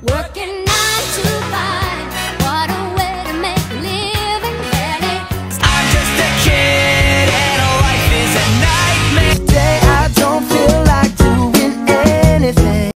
Working